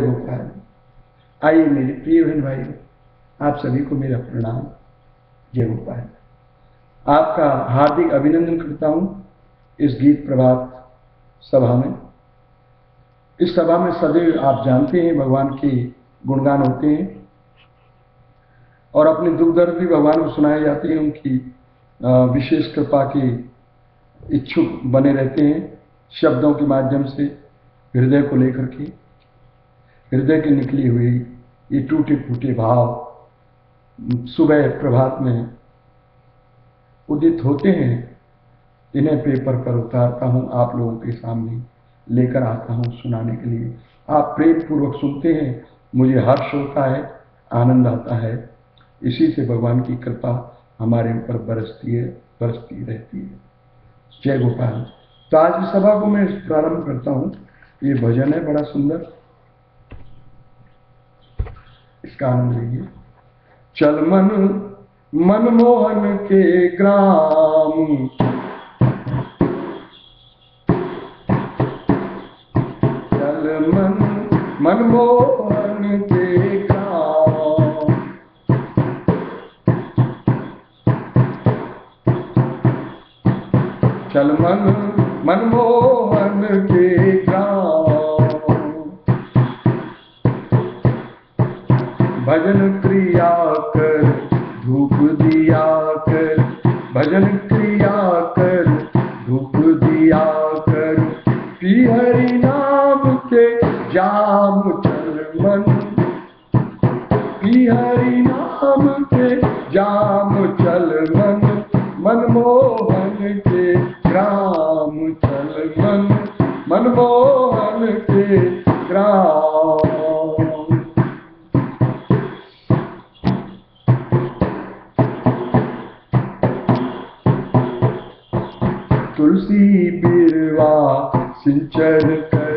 गोपाल आइए मेरे प्रिय बहन भाई, आप सभी को मेरा प्रणाम। जय गोपाल। आपका हार्दिक अभिनंदन करता हूँ इस गीत प्रभात सभा में। इस सभा में सदैव आप जानते हैं, भगवान के गुणगान होते हैं। और अपने दुख दर्द भी भगवान को सुनाए जाते हैं, उनकी विशेष कृपा के इच्छुक बने रहते हैं शब्दों के माध्यम से, हृदय को लेकर के। हृदय की निकली हुई ये टूटे फूटे भाव सुबह प्रभात में उदित होते हैं, इन्हें पेपर पर उतारता हूँ, आप लोगों के सामने लेकर आता हूँ सुनाने के लिए। आप प्रेम पूर्वक सुनते हैं, मुझे हर्ष होता है, आनंद आता है। इसी से भगवान की कृपा हमारे ऊपर बरसती है, बरसती रहती है। जय गोपाल। तो आज सभा को मैं प्रारंभ करता हूँ। ये भजन है, बड़ा सुंदर। इसका आनंद लीजिए चल मन मनमोहन के ग्राम। चल मन मनमोहन के ग्राम। चल मन मनमोहन के ग्राम। भजन क्रिया कर, धूप दिया कर, भजन क्रिया कर, धूप दिया कर। हरि नाम के जाम चल मन पी हरि नाम के जाम चल मन। मनमोहन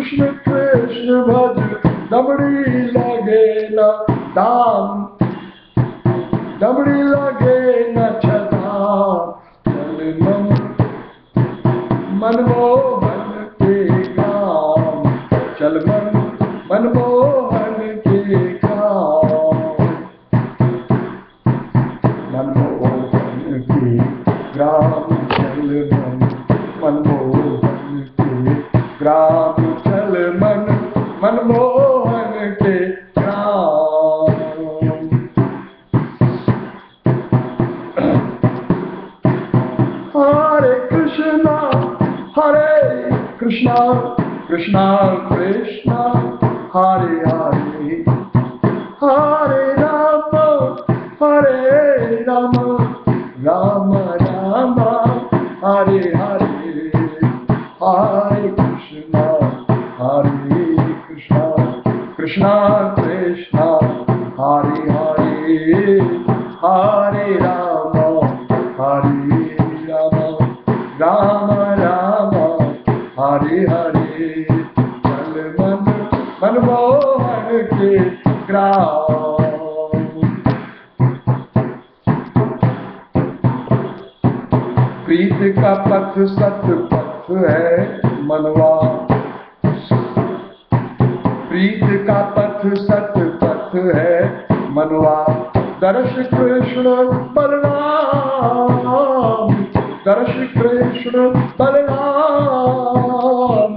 कृष्ण कृष्ण भज दमड़ी लगे न दाम। दमड़ी लगे न मनमोहन के काम। चल मन मनमोहन के काम। मनमोहन के ग्राम चल मन मनमोहन कृष्णा कृष्णा के प्रीत का पथ सत पथ है मनवा। प्रीत का पथ सत पथ है मनवा। दर्श कृष्ण बलराम। दर्श कृष्ण बलराम।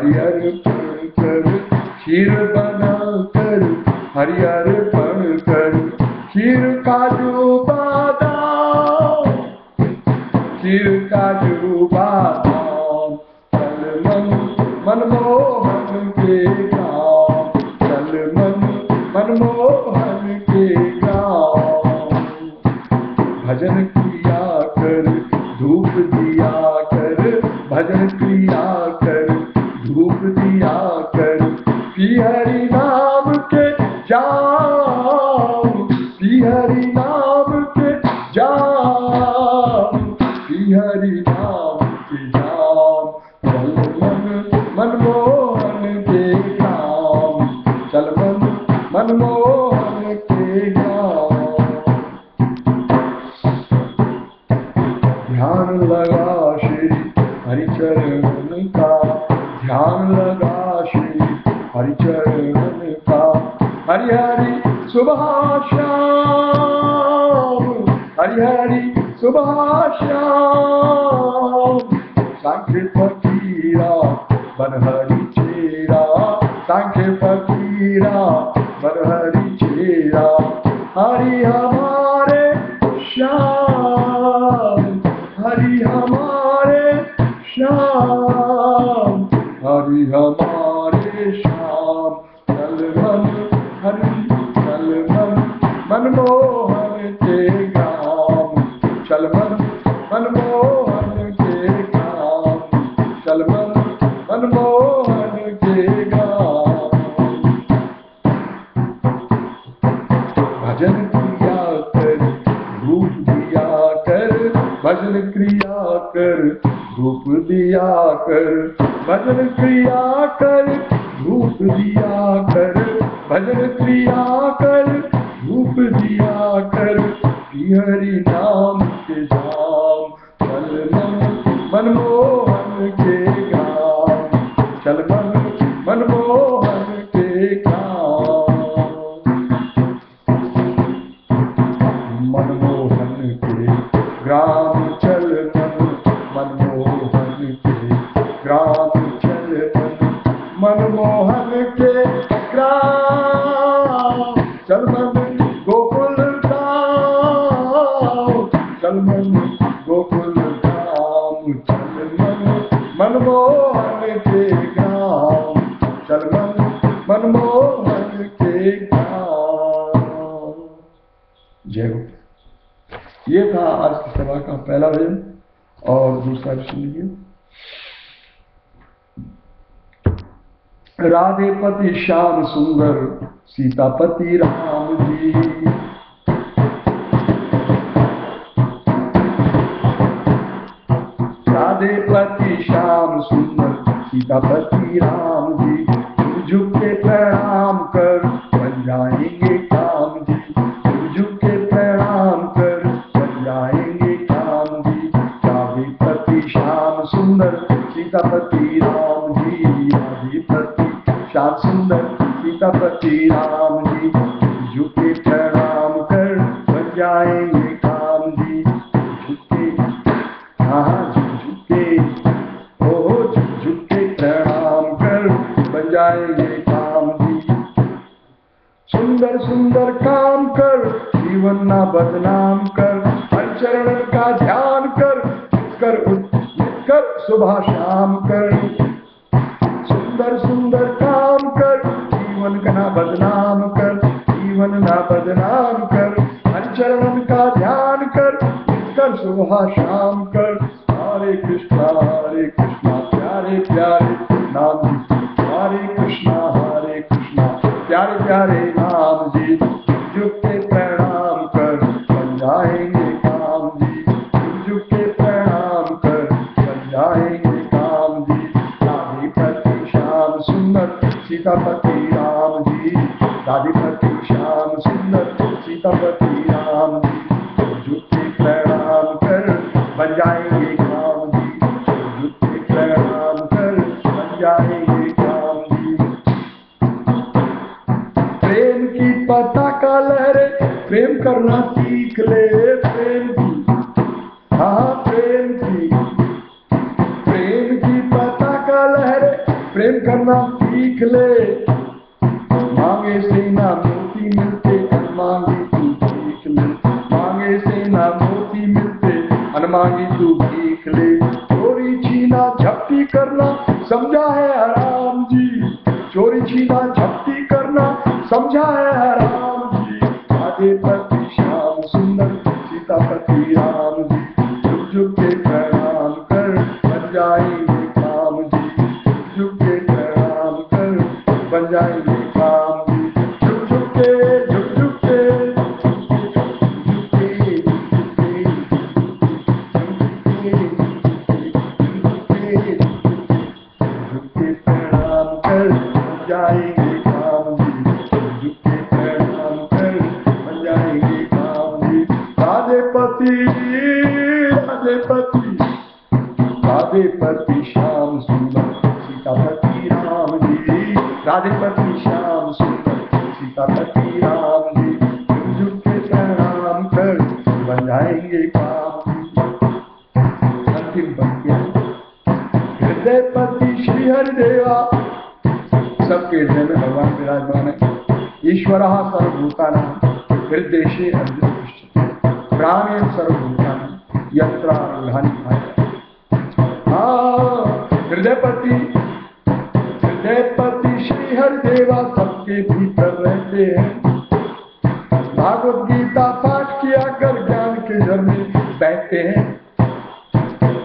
हरियर पण कर, खीर बना कर हरियर पण कर, खीर काजू बादाम खीर काजू बादाम चल मन मनमोहन के गाँव चल मन मनमोहन के गाँव भजन किया कर, धूप दिया कर, भजन किया कर धूप दिया कर बिहारी सुबह श्याम हरि हरि सुबह श्याम सांख्य फकीरा बनहरि चेरा। सांख्य फकीरा बन हरि चेरा। हरि हमारे श्याम। हरि हमारे श्याम। हरि हमारे श्याम। कर, भजन क्रिया कर रूप दिया कर, भजन क्रिया कर रूप दिया कर हरि नाम के जाम, चल मन मनमोहन जय ये था आज की सभा का पहला भजन और दूसरा भी सुन लीजिए राधे पति श्याम सुंदर, सीतापति राम जी। पति श्याम सुंदर सीतापति राम जी। झुक के प्रणाम कर बन जाएँगे काम जी। झुक के प्रणाम कर बन जाएँगे काम जी। राधे पति श्याम सुंदर सीतापति राम जी। राधे पति श्याम सुंदर सीतापति राम जी। कर सुबह शाम कर। सुंदर सुंदर काम कर, जीवन का ना बदनाम कर, जीवन ना बदनाम कर। हर का ध्यान कर कर सुबह शाम कर। हरे कृष्णा हरे कृष्णा, प्यारे प्यारे नाम जी। हरे कृष्णा हरे कृष्णा, प्यारे प्यारे नाम जी। झुक के प्रणाम कर, बन जाएँगे काम। सीतापति राम जी। राधिपति श्याम सुंदर, सीतापति राम जी। के प्रणाम कर, बन जाएँगे काम जी। के प्रणाम कर, बन जाएँगे काम जी। प्रेम की पता का लहरे, प्रेम करना सीख ले प्रेम की हाँ प्रेम की प्रेम की पता का लहरे, प्रेम करना सीख ले मांगे से ना मोती मिलते अनमांगी तू भीख ले। मांगे से ना मोती मिलते अनमांगी तू भीख ले। चोरी छीना, झपटी करना, समझा है हराम जी। चोरी छीना, झपटी करना, समझा है हराम हरिदेवा सबके हृदय में भगवान विराजमान है। ईश्वर सर्वभूताना हृदय प्राणे सर्वभूताना यत्र हृदयपति हृदयपति श्री हरिदेवा सबके भीतर रहते हैं। भागवत गीता पाठ किया कर ज्ञान के झरने बैठते हैं।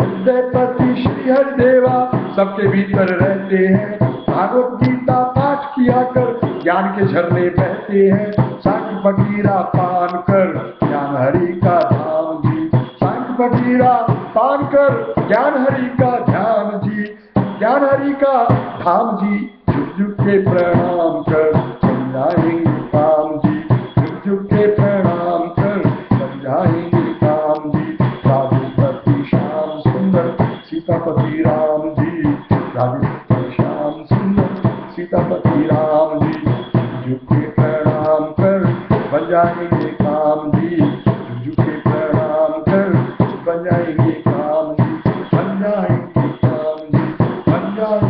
हृदयपति श्री हरिदेवा सबके भीतर रहते हैं। भागवत गीता पाठ किया कर, ज्ञान के झरने बहते हैं। सांख बगीरा पान कर, ज्ञान हरि का धाम जी। सांख बगीरा पान कर, ज्ञान हरि का ध्यान जी। ज्ञान हरि का धाम जी झुक झुक के प्रणाम कर। बन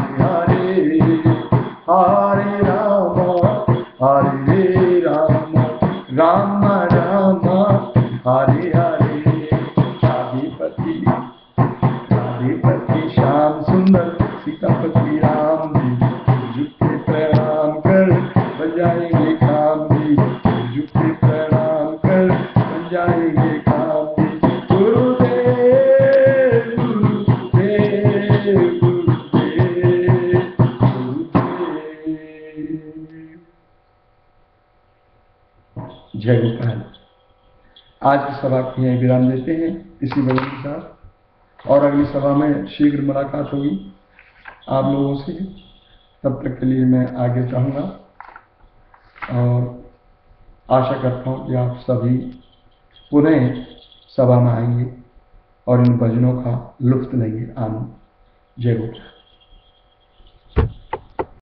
जय गोपाल। आज की सभा को यहीं विराम देते हैं। इसी वजह के साथ और अगली सभा में शीघ्र मुलाकात होगी। आप लोगों से तब तक के लिए मैं आगे चाहूँगा और आशा करता हूँ कि आप सभी पुनः सभा में आएँगे और इन भजनों का लुत्फ लेंगे। आनंद जय गोपाल।